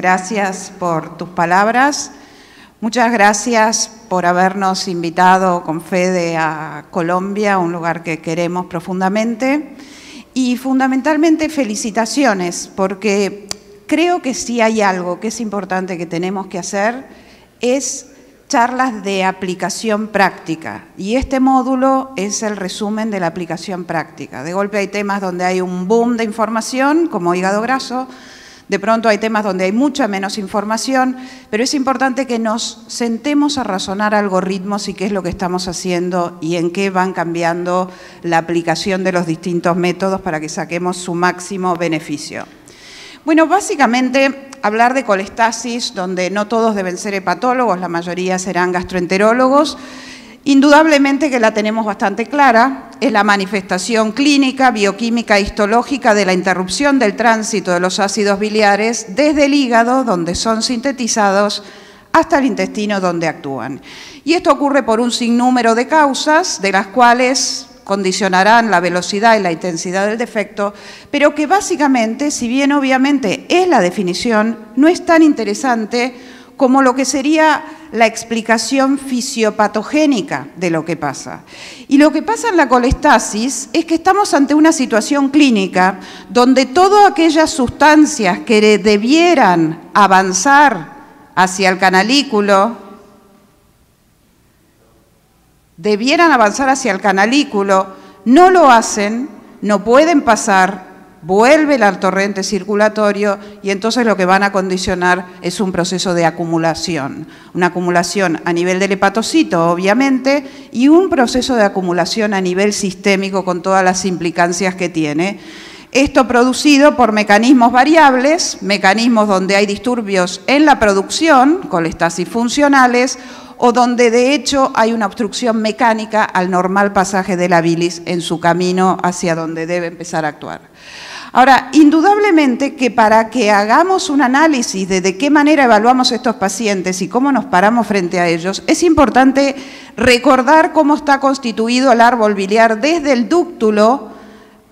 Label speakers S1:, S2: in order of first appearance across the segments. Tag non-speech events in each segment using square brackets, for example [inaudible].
S1: gracias por tus palabras. Muchas gracias por habernos invitado con Fede a Colombia, un lugar que queremos profundamente. Y fundamentalmente felicitaciones, porque creo que si hay algo que es importante que tenemos que hacer, es charlas de aplicación práctica. Y este módulo es el resumen de la aplicación práctica. De golpe hay temas donde hay un boom de información, como hígado graso, de pronto hay temas donde hay mucha menos información, pero es importante que nos sentemos a razonar algoritmos y qué es lo que estamos haciendo y en qué van cambiando la aplicación de los distintos métodos para que saquemos su máximo beneficio. Bueno, básicamente hablar de colestasis, donde no todos deben ser hepatólogos, la mayoría serán gastroenterólogos, Indudablemente que la tenemos bastante clara, es la manifestación clínica, bioquímica histológica de la interrupción del tránsito de los ácidos biliares desde el hígado, donde son sintetizados, hasta el intestino, donde actúan. Y esto ocurre por un sinnúmero de causas, de las cuales condicionarán la velocidad y la intensidad del defecto, pero que básicamente, si bien obviamente es la definición, no es tan interesante como lo que sería la explicación fisiopatogénica de lo que pasa. Y lo que pasa en la colestasis es que estamos ante una situación clínica donde todas aquellas sustancias que debieran avanzar hacia el canalículo, debieran avanzar hacia el canalículo, no lo hacen, no pueden pasar vuelve al torrente circulatorio y entonces lo que van a condicionar es un proceso de acumulación. Una acumulación a nivel del hepatocito, obviamente, y un proceso de acumulación a nivel sistémico con todas las implicancias que tiene. Esto producido por mecanismos variables, mecanismos donde hay disturbios en la producción, colestasis funcionales, o donde de hecho hay una obstrucción mecánica al normal pasaje de la bilis en su camino hacia donde debe empezar a actuar. Ahora, indudablemente que para que hagamos un análisis de de qué manera evaluamos estos pacientes y cómo nos paramos frente a ellos, es importante recordar cómo está constituido el árbol biliar desde el dúctulo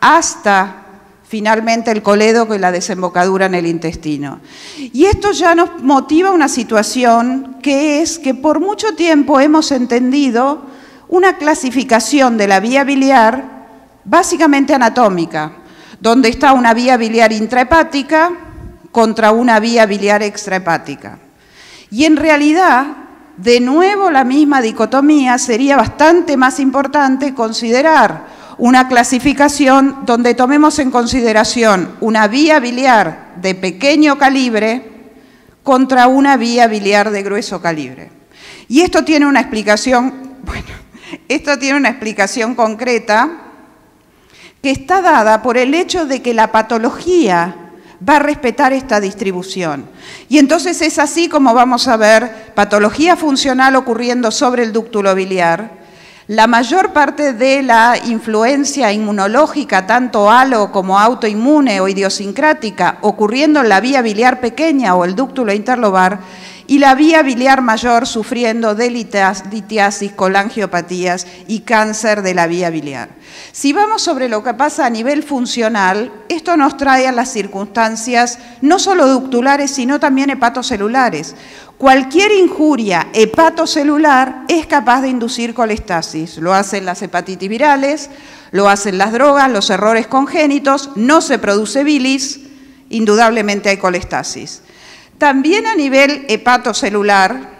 S1: hasta finalmente el coledo y la desembocadura en el intestino. Y esto ya nos motiva una situación que es que por mucho tiempo hemos entendido una clasificación de la vía biliar básicamente anatómica donde está una vía biliar intrahepática contra una vía biliar extrahepática. Y en realidad, de nuevo la misma dicotomía, sería bastante más importante considerar una clasificación donde tomemos en consideración una vía biliar de pequeño calibre contra una vía biliar de grueso calibre. Y esto tiene una explicación, [laughs] bueno, esto tiene una explicación concreta que está dada por el hecho de que la patología va a respetar esta distribución. Y entonces es así como vamos a ver patología funcional ocurriendo sobre el dúctulo biliar. La mayor parte de la influencia inmunológica, tanto halo como autoinmune o idiosincrática, ocurriendo en la vía biliar pequeña o el dúctulo interlobar, y la vía biliar mayor sufriendo de litiasis, colangiopatías y cáncer de la vía biliar. Si vamos sobre lo que pasa a nivel funcional, esto nos trae a las circunstancias no solo ductulares, sino también hepatocelulares. Cualquier injuria hepatocelular es capaz de inducir colestasis. Lo hacen las hepatitis virales, lo hacen las drogas, los errores congénitos, no se produce bilis, indudablemente hay colestasis. También a nivel hepatocelular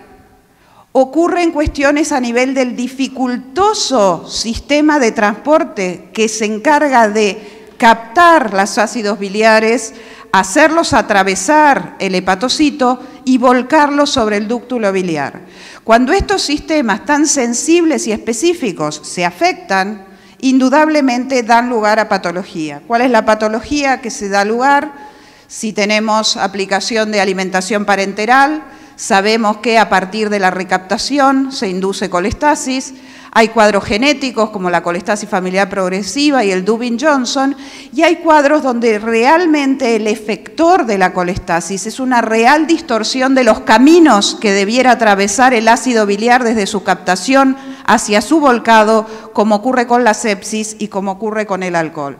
S1: ocurren cuestiones a nivel del dificultoso sistema de transporte que se encarga de captar los ácidos biliares, hacerlos atravesar el hepatocito y volcarlos sobre el dúctulo biliar. Cuando estos sistemas tan sensibles y específicos se afectan, indudablemente dan lugar a patología. ¿Cuál es la patología que se da lugar? Si tenemos aplicación de alimentación parenteral, sabemos que a partir de la recaptación se induce colestasis. Hay cuadros genéticos como la colestasis familiar progresiva y el Dubin-Johnson, y hay cuadros donde realmente el efector de la colestasis es una real distorsión de los caminos que debiera atravesar el ácido biliar desde su captación hacia su volcado, como ocurre con la sepsis y como ocurre con el alcohol.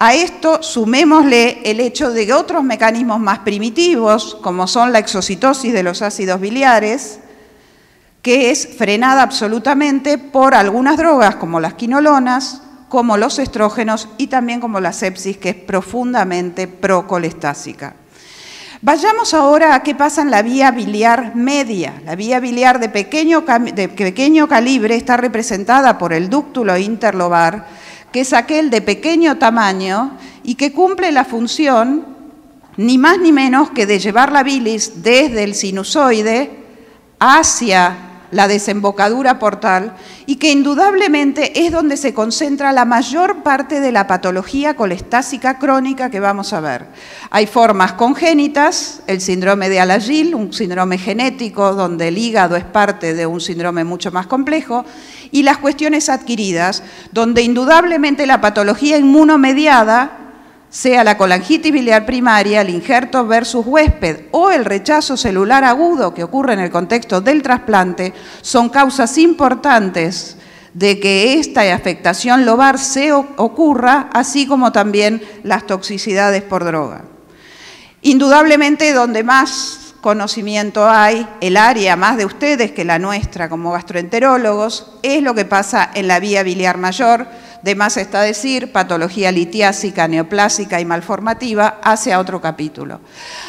S1: A esto sumémosle el hecho de que otros mecanismos más primitivos, como son la exocitosis de los ácidos biliares, que es frenada absolutamente por algunas drogas como las quinolonas, como los estrógenos y también como la sepsis, que es profundamente procolestásica. Vayamos ahora a qué pasa en la vía biliar media. La vía biliar de pequeño, de pequeño calibre está representada por el dúctulo interlobar, que es aquel de pequeño tamaño y que cumple la función ni más ni menos que de llevar la bilis desde el sinusoide hacia la desembocadura portal, y que indudablemente es donde se concentra la mayor parte de la patología colestásica crónica que vamos a ver. Hay formas congénitas, el síndrome de Alagil, un síndrome genético donde el hígado es parte de un síndrome mucho más complejo, y las cuestiones adquiridas, donde indudablemente la patología inmunomediada sea la colangitis biliar primaria, el injerto versus huésped o el rechazo celular agudo que ocurre en el contexto del trasplante, son causas importantes de que esta afectación lobar se ocurra, así como también las toxicidades por droga. Indudablemente donde más conocimiento hay, el área más de ustedes que la nuestra como gastroenterólogos, es lo que pasa en la vía biliar mayor, de más está decir, patología litiásica, neoplásica y malformativa, hacia otro capítulo.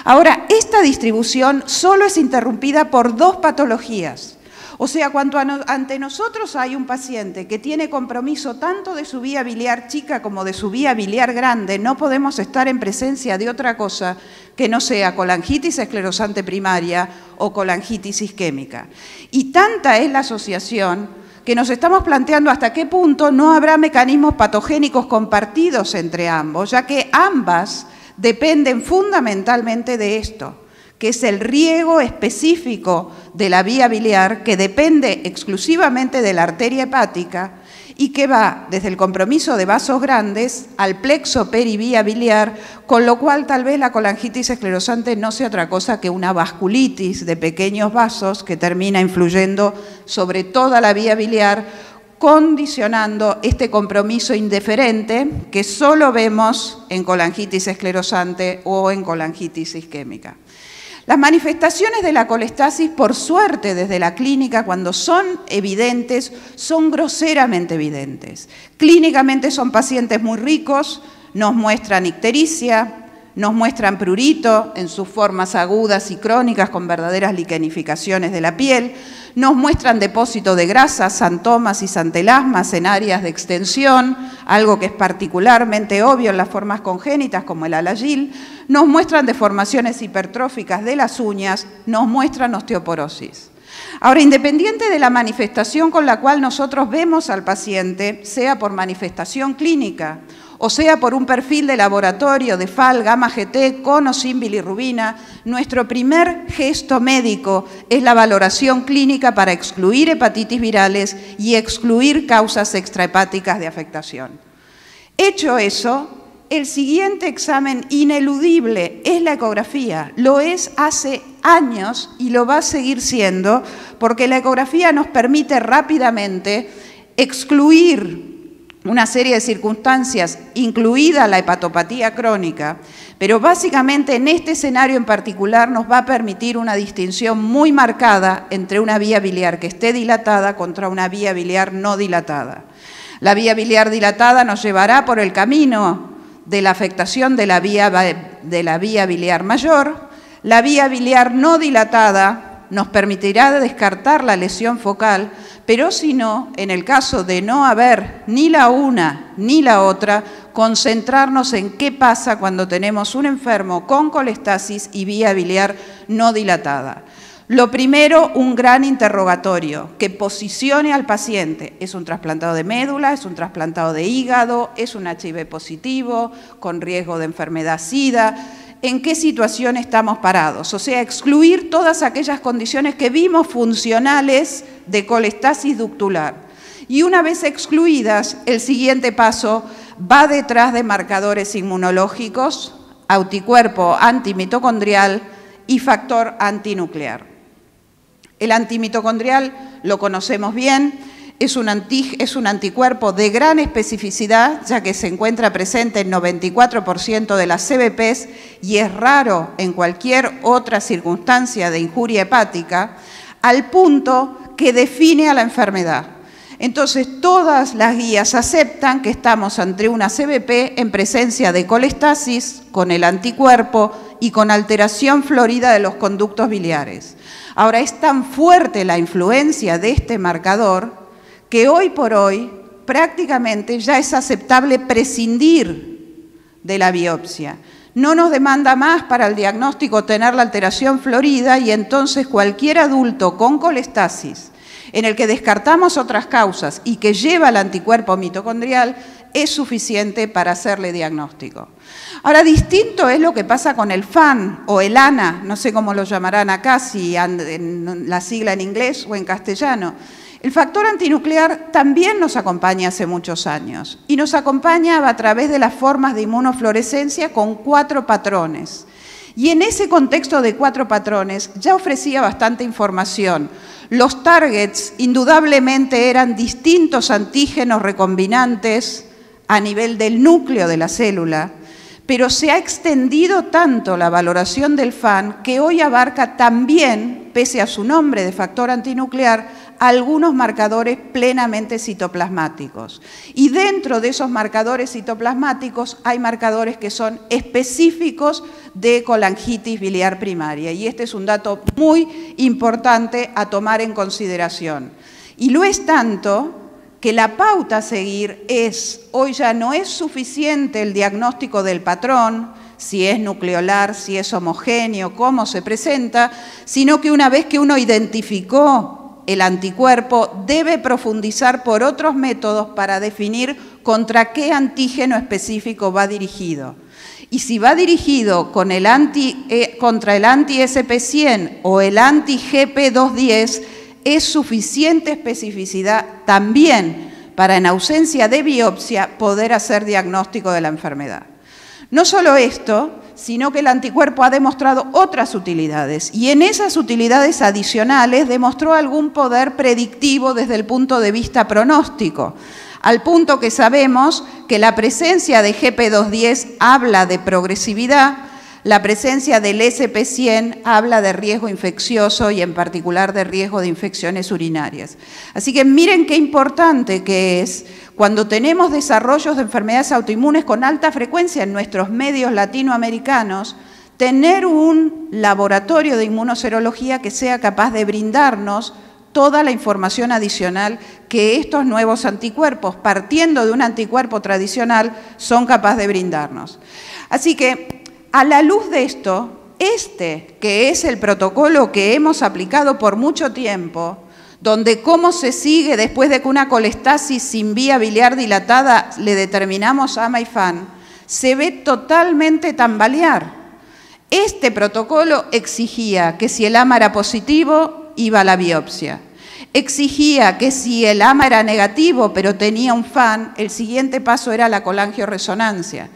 S1: Ahora, esta distribución solo es interrumpida por dos patologías. O sea, cuando ante nosotros hay un paciente que tiene compromiso tanto de su vía biliar chica como de su vía biliar grande, no podemos estar en presencia de otra cosa que no sea colangitis esclerosante primaria o colangitis isquémica. Y tanta es la asociación que nos estamos planteando hasta qué punto no habrá mecanismos patogénicos compartidos entre ambos, ya que ambas dependen fundamentalmente de esto, que es el riego específico de la vía biliar que depende exclusivamente de la arteria hepática y que va desde el compromiso de vasos grandes al plexo perivía biliar, con lo cual tal vez la colangitis esclerosante no sea otra cosa que una vasculitis de pequeños vasos que termina influyendo sobre toda la vía biliar, condicionando este compromiso indiferente que solo vemos en colangitis esclerosante o en colangitis isquémica. Las manifestaciones de la colestasis, por suerte, desde la clínica, cuando son evidentes, son groseramente evidentes. Clínicamente son pacientes muy ricos, nos muestran ictericia, nos muestran prurito en sus formas agudas y crónicas con verdaderas liquenificaciones de la piel, nos muestran depósito de grasas, santomas y santelasmas en áreas de extensión, algo que es particularmente obvio en las formas congénitas como el alagil, nos muestran deformaciones hipertróficas de las uñas, nos muestran osteoporosis. Ahora, independiente de la manifestación con la cual nosotros vemos al paciente, sea por manifestación clínica o sea por un perfil de laboratorio de FAL, gamma GT, con o sin bilirrubina, nuestro primer gesto médico es la valoración clínica para excluir hepatitis virales y excluir causas extrahepáticas de afectación. Hecho eso, el siguiente examen ineludible es la ecografía. Lo es hace años y lo va a seguir siendo porque la ecografía nos permite rápidamente excluir una serie de circunstancias, incluida la hepatopatía crónica, pero básicamente en este escenario en particular nos va a permitir una distinción muy marcada entre una vía biliar que esté dilatada contra una vía biliar no dilatada. La vía biliar dilatada nos llevará por el camino de la afectación de la vía, de la vía biliar mayor, la vía biliar no dilatada nos permitirá descartar la lesión focal, pero si no, en el caso de no haber ni la una ni la otra, concentrarnos en qué pasa cuando tenemos un enfermo con colestasis y vía biliar no dilatada. Lo primero, un gran interrogatorio que posicione al paciente. ¿Es un trasplantado de médula? ¿Es un trasplantado de hígado? ¿Es un HIV positivo con riesgo de enfermedad SIDA? En qué situación estamos parados, o sea, excluir todas aquellas condiciones que vimos funcionales de colestasis ductular. Y una vez excluidas, el siguiente paso va detrás de marcadores inmunológicos, anticuerpo antimitocondrial y factor antinuclear. El antimitocondrial lo conocemos bien, es un, anticuerpo de gran especificidad, ya que se encuentra presente en 94% de las CBPs y es raro en cualquier otra circunstancia de injuria hepática, al punto que define a la enfermedad. Entonces, todas las guías aceptan que estamos ante una CBP en presencia de colestasis con el anticuerpo y con alteración florida de los conductos biliares. Ahora, es tan fuerte la influencia de este marcador que hoy por hoy prácticamente ya es aceptable prescindir de la biopsia. No nos demanda más para el diagnóstico tener la alteración florida y entonces cualquier adulto con colestasis en el que descartamos otras causas y que lleva el anticuerpo mitocondrial es suficiente para hacerle diagnóstico. Ahora, distinto es lo que pasa con el FAN o el ANA, no sé cómo lo llamarán acá, si en la sigla en inglés o en castellano. El factor antinuclear también nos acompaña hace muchos años y nos acompaña a través de las formas de inmunofluorescencia con cuatro patrones. Y en ese contexto de cuatro patrones ya ofrecía bastante información. Los targets indudablemente eran distintos antígenos recombinantes a nivel del núcleo de la célula, pero se ha extendido tanto la valoración del FAN que hoy abarca también, pese a su nombre de factor antinuclear, algunos marcadores plenamente citoplasmáticos. Y dentro de esos marcadores citoplasmáticos hay marcadores que son específicos de colangitis biliar primaria. Y este es un dato muy importante a tomar en consideración. Y lo es tanto que la pauta a seguir es, hoy ya no es suficiente el diagnóstico del patrón, si es nucleolar, si es homogéneo, cómo se presenta, sino que una vez que uno identificó el anticuerpo debe profundizar por otros métodos para definir contra qué antígeno específico va dirigido. Y si va dirigido eh, contra el anti-SP100 o el anti-GP210, es suficiente especificidad también para en ausencia de biopsia poder hacer diagnóstico de la enfermedad. No solo esto, sino que el anticuerpo ha demostrado otras utilidades. Y en esas utilidades adicionales demostró algún poder predictivo desde el punto de vista pronóstico, al punto que sabemos que la presencia de GP210 habla de progresividad, la presencia del SP100 habla de riesgo infeccioso y en particular de riesgo de infecciones urinarias. Así que miren qué importante que es cuando tenemos desarrollos de enfermedades autoinmunes con alta frecuencia en nuestros medios latinoamericanos, tener un laboratorio de inmunoserología que sea capaz de brindarnos toda la información adicional que estos nuevos anticuerpos, partiendo de un anticuerpo tradicional, son capaces de brindarnos. Así que a la luz de esto, este, que es el protocolo que hemos aplicado por mucho tiempo, donde cómo se sigue después de que una colestasis sin vía biliar dilatada le determinamos AMA y FAN, se ve totalmente tambalear. Este protocolo exigía que si el AMA era positivo, iba a la biopsia. Exigía que si el AMA era negativo, pero tenía un FAN, el siguiente paso era la colangioresonancia.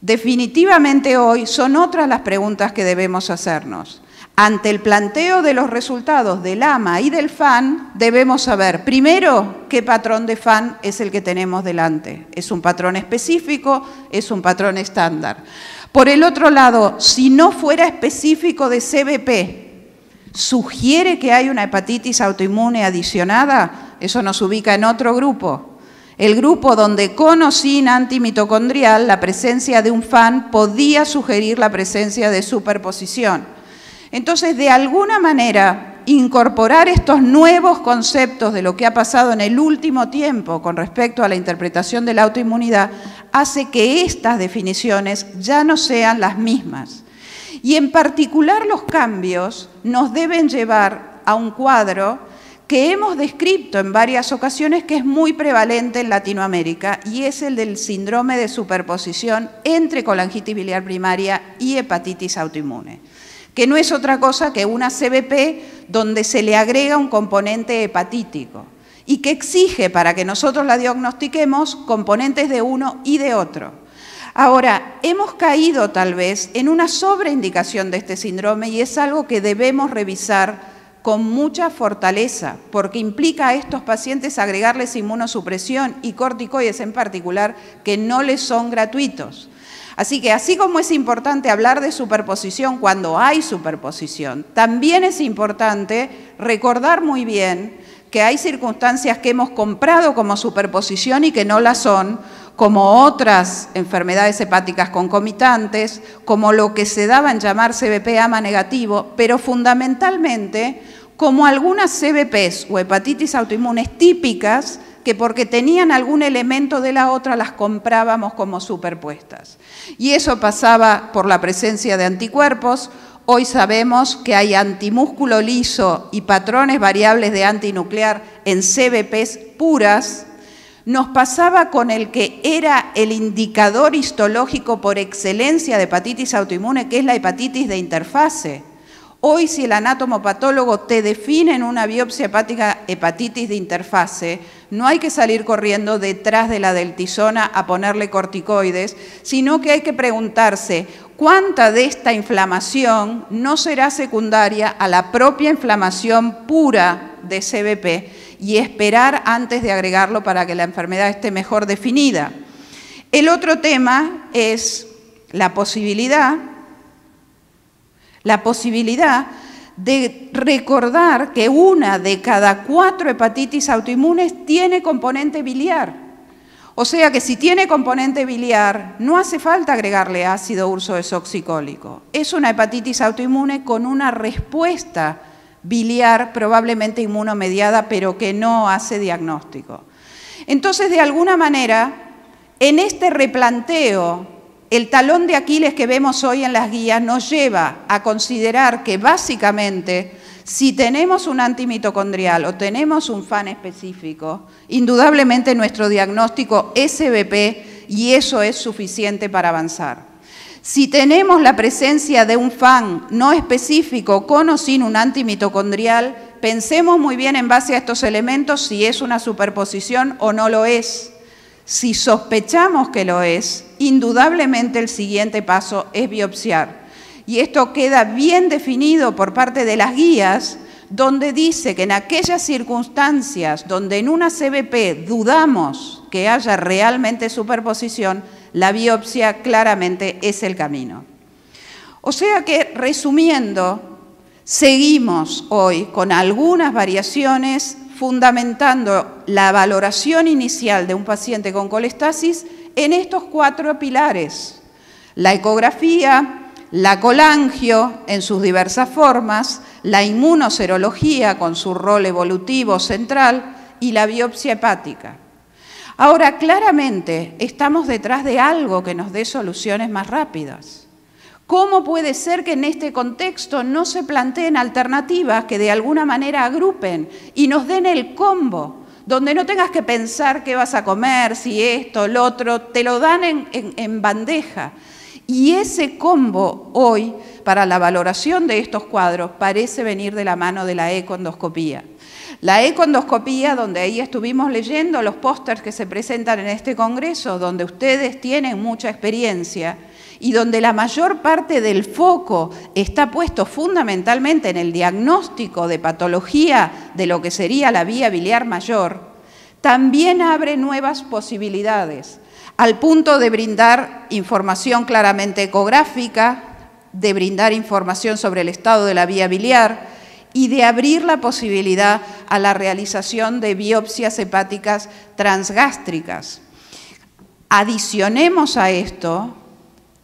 S1: Definitivamente hoy son otras las preguntas que debemos hacernos. Ante el planteo de los resultados del AMA y del FAN, debemos saber, primero, qué patrón de FAN es el que tenemos delante. ¿Es un patrón específico? ¿Es un patrón estándar? Por el otro lado, si no fuera específico de CBP, ¿sugiere que hay una hepatitis autoinmune adicionada? Eso nos ubica en otro grupo. El grupo donde con o sin antimitocondrial la presencia de un FAN podía sugerir la presencia de superposición. Entonces, de alguna manera, incorporar estos nuevos conceptos de lo que ha pasado en el último tiempo con respecto a la interpretación de la autoinmunidad hace que estas definiciones ya no sean las mismas. Y en particular los cambios nos deben llevar a un cuadro que hemos descrito en varias ocasiones que es muy prevalente en Latinoamérica y es el del síndrome de superposición entre colangitis biliar primaria y hepatitis autoinmune, que no es otra cosa que una CBP donde se le agrega un componente hepatítico y que exige para que nosotros la diagnostiquemos componentes de uno y de otro. Ahora, hemos caído tal vez en una sobreindicación de este síndrome y es algo que debemos revisar con mucha fortaleza, porque implica a estos pacientes agregarles inmunosupresión y corticoides en particular que no les son gratuitos. Así que así como es importante hablar de superposición cuando hay superposición, también es importante recordar muy bien que hay circunstancias que hemos comprado como superposición y que no la son, como otras enfermedades hepáticas concomitantes, como lo que se daba en llamar CBP AMA negativo, pero fundamentalmente como algunas CBPs o hepatitis autoinmunes típicas que porque tenían algún elemento de la otra las comprábamos como superpuestas. Y eso pasaba por la presencia de anticuerpos. Hoy sabemos que hay antimúsculo liso y patrones variables de antinuclear en CBPs puras, nos pasaba con el que era el indicador histológico por excelencia de hepatitis autoinmune, que es la hepatitis de interfase. Hoy si el anatomopatólogo te define en una biopsia hepática hepatitis de interfase, no hay que salir corriendo detrás de la deltisona a ponerle corticoides, sino que hay que preguntarse cuánta de esta inflamación no será secundaria a la propia inflamación pura de CBP y esperar antes de agregarlo para que la enfermedad esté mejor definida. El otro tema es la posibilidad, la posibilidad de recordar que una de cada cuatro hepatitis autoinmunes tiene componente biliar. O sea que si tiene componente biliar, no hace falta agregarle ácido urso desoxicólico. Es una hepatitis autoinmune con una respuesta biliar, probablemente inmunomediada, pero que no hace diagnóstico. Entonces, de alguna manera, en este replanteo, el talón de Aquiles que vemos hoy en las guías nos lleva a considerar que básicamente, si tenemos un antimitocondrial o tenemos un FAN específico, indudablemente nuestro diagnóstico es CBP y eso es suficiente para avanzar. Si tenemos la presencia de un FAN no específico con o sin un antimitocondrial, pensemos muy bien en base a estos elementos si es una superposición o no lo es. Si sospechamos que lo es, indudablemente el siguiente paso es biopsiar. Y esto queda bien definido por parte de las guías, donde dice que en aquellas circunstancias donde en una CBP dudamos que haya realmente superposición, la biopsia claramente es el camino. O sea que, resumiendo, seguimos hoy con algunas variaciones fundamentando la valoración inicial de un paciente con colestasis en estos cuatro pilares. La ecografía, la colangio en sus diversas formas, la inmunoserología con su rol evolutivo central y la biopsia hepática. Ahora, claramente estamos detrás de algo que nos dé soluciones más rápidas. ¿Cómo puede ser que en este contexto no se planteen alternativas que de alguna manera agrupen y nos den el combo, donde no tengas que pensar qué vas a comer, si esto, lo otro, te lo dan en, en bandeja? Y ese combo hoy, para la valoración de estos cuadros, parece venir de la mano de la econdoscopía. La econdoscopía, donde ahí estuvimos leyendo los pósters que se presentan en este congreso, donde ustedes tienen mucha experiencia y donde la mayor parte del foco está puesto fundamentalmente en el diagnóstico de patología de lo que sería la vía biliar mayor, también abre nuevas posibilidades, al punto de brindar información claramente ecográfica, de brindar información sobre el estado de la vía biliar, y de abrir la posibilidad a la realización de biopsias hepáticas transgástricas. Adicionemos a esto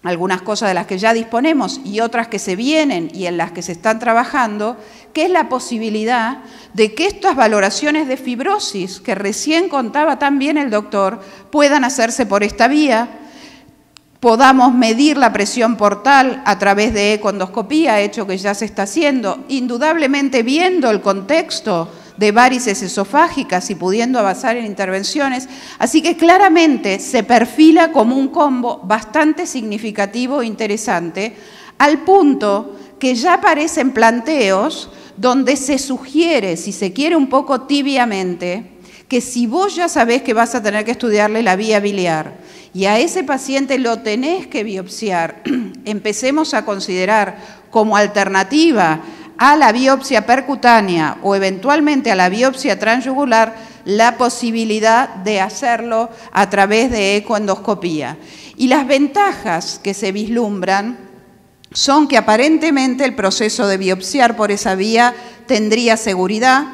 S1: algunas cosas de las que ya disponemos y otras que se vienen y en las que se están trabajando, que es la posibilidad de que estas valoraciones de fibrosis, que recién contaba también el doctor, puedan hacerse por esta vía, podamos medir la presión portal a través de econdoscopía, hecho que ya se está haciendo, indudablemente viendo el contexto de varices esofágicas y pudiendo avanzar en intervenciones. Así que claramente se perfila como un combo bastante significativo e interesante, al punto que ya aparecen planteos donde se sugiere, si se quiere un poco tibiamente, que si vos ya sabés que vas a tener que estudiarle la vía biliar y a ese paciente lo tenés que biopsiar, [clears throat] empecemos a considerar como alternativa a la biopsia percutánea o eventualmente a la biopsia transyugular la posibilidad de hacerlo a través de ecoendoscopía. Y las ventajas que se vislumbran son que aparentemente el proceso de biopsiar por esa vía tendría seguridad,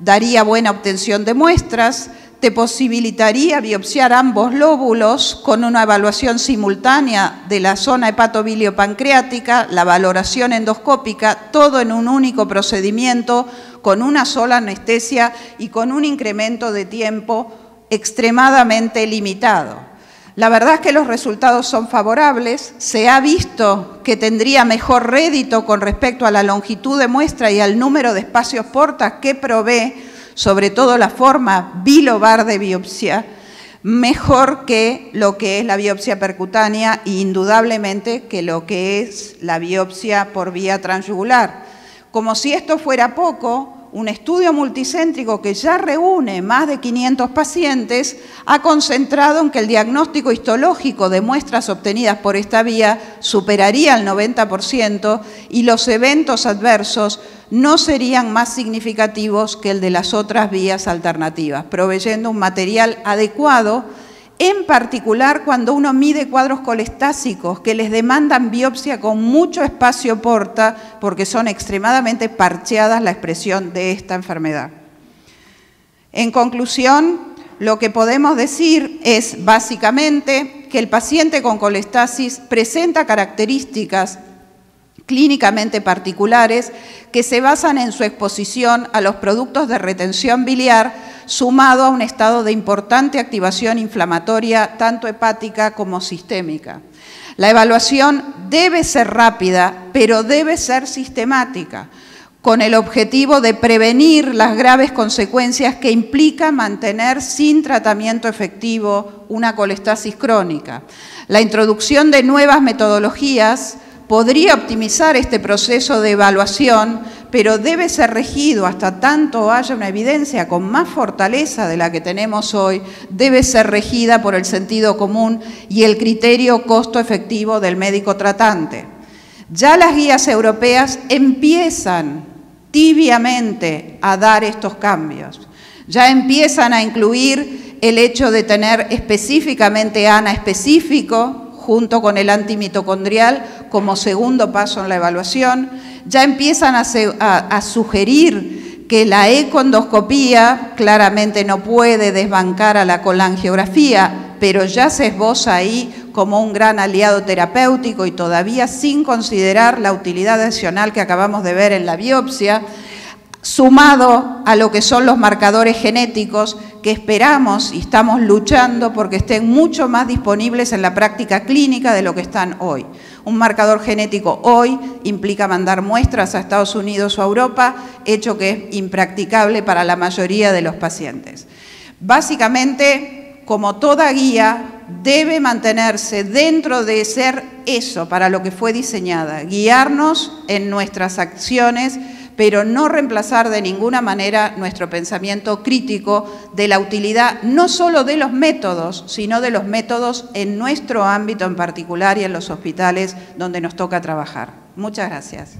S1: daría buena obtención de muestras, te posibilitaría biopsiar ambos lóbulos con una evaluación simultánea de la zona hepatobiliopancreática, la valoración endoscópica, todo en un único procedimiento, con una sola anestesia y con un incremento de tiempo extremadamente limitado. La verdad es que los resultados son favorables, se ha visto que tendría mejor rédito con respecto a la longitud de muestra y al número de espacios portas que provee, sobre todo la forma bilobar de biopsia, mejor que lo que es la biopsia percutánea e indudablemente que lo que es la biopsia por vía transyugular. Como si esto fuera poco, un estudio multicéntrico que ya reúne más de 500 pacientes, ha concentrado en que el diagnóstico histológico de muestras obtenidas por esta vía superaría el 90% y los eventos adversos no serían más significativos que el de las otras vías alternativas, proveyendo un material adecuado en particular cuando uno mide cuadros colestásicos que les demandan biopsia con mucho espacio porta porque son extremadamente parcheadas la expresión de esta enfermedad. En conclusión, lo que podemos decir es básicamente que el paciente con colestasis presenta características clínicamente particulares que se basan en su exposición a los productos de retención biliar sumado a un estado de importante activación inflamatoria tanto hepática como sistémica. La evaluación debe ser rápida, pero debe ser sistemática, con el objetivo de prevenir las graves consecuencias que implica mantener sin tratamiento efectivo una colestasis crónica. La introducción de nuevas metodologías podría optimizar este proceso de evaluación, pero debe ser regido hasta tanto haya una evidencia con más fortaleza de la que tenemos hoy, debe ser regida por el sentido común y el criterio costo efectivo del médico tratante. Ya las guías europeas empiezan tibiamente a dar estos cambios. Ya empiezan a incluir el hecho de tener específicamente ANA específico, junto con el antimitocondrial como segundo paso en la evaluación. Ya empiezan a, sugerir que la econdoscopía claramente no puede desbancar a la colangiografía, pero ya se esboza ahí como un gran aliado terapéutico y todavía sin considerar la utilidad adicional que acabamos de ver en la biopsia sumado a lo que son los marcadores genéticos que esperamos y estamos luchando porque estén mucho más disponibles en la práctica clínica de lo que están hoy. Un marcador genético hoy implica mandar muestras a Estados Unidos o a Europa, hecho que es impracticable para la mayoría de los pacientes. Básicamente, como toda guía, debe mantenerse dentro de ser eso para lo que fue diseñada, guiarnos en nuestras acciones pero no reemplazar de ninguna manera nuestro pensamiento crítico de la utilidad no solo de los métodos, sino de los métodos en nuestro ámbito en particular y en los hospitales donde nos toca trabajar. Muchas gracias.